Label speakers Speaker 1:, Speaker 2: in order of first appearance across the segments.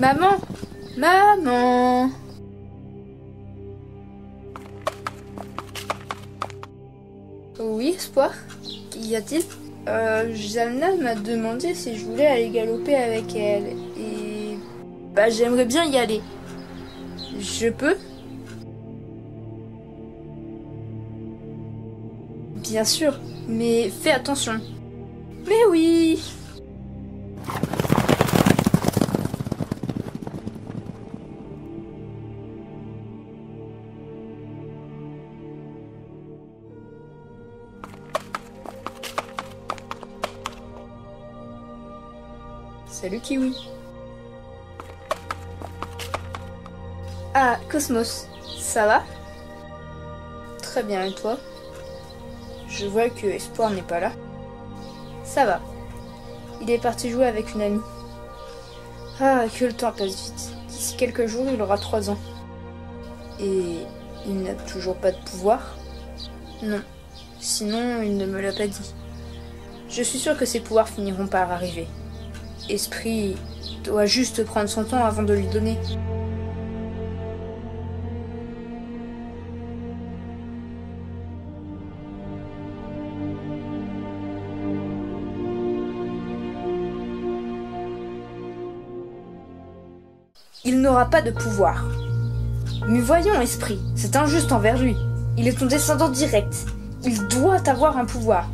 Speaker 1: Maman Maman Oui, Espoir Qu'y a-t-il? Euh, m'a demandé si je voulais aller galoper avec elle. Et... Bah, j'aimerais bien y aller. Je peux Bien sûr, mais fais attention. Mais oui Salut Kiwi. Ah, Cosmos, ça va? Très bien, et toi? Je vois que Espoir n'est pas là. Ça va. Il est parti jouer avec une amie. Ah, que le temps passe vite. D'ici quelques jours, il aura 3 ans. Et il n'a toujours pas de pouvoir? Non. Sinon, il ne me l'a pas dit. Je suis sûre que ses pouvoirs finiront par arriver. Esprit doit juste prendre son temps avant de lui donner. Il n'aura pas de pouvoir. Mais voyons, Esprit, c'est injuste envers lui. Il est ton descendant direct. Il doit avoir un pouvoir.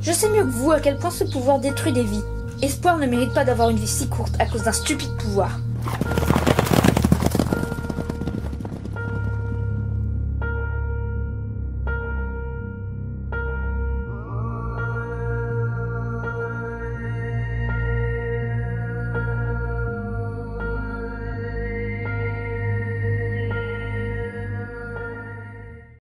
Speaker 1: Je sais mieux que vous à quel point ce pouvoir détruit des vies. Espoir ne mérite pas d'avoir une vie si courte à cause d'un stupide pouvoir.